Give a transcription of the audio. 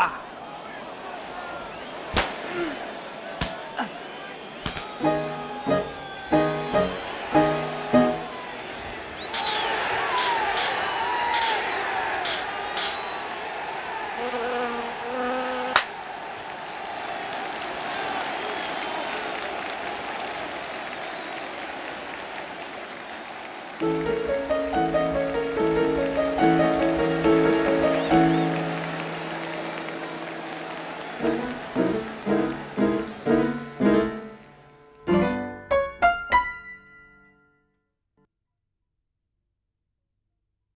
à. Thank you. Música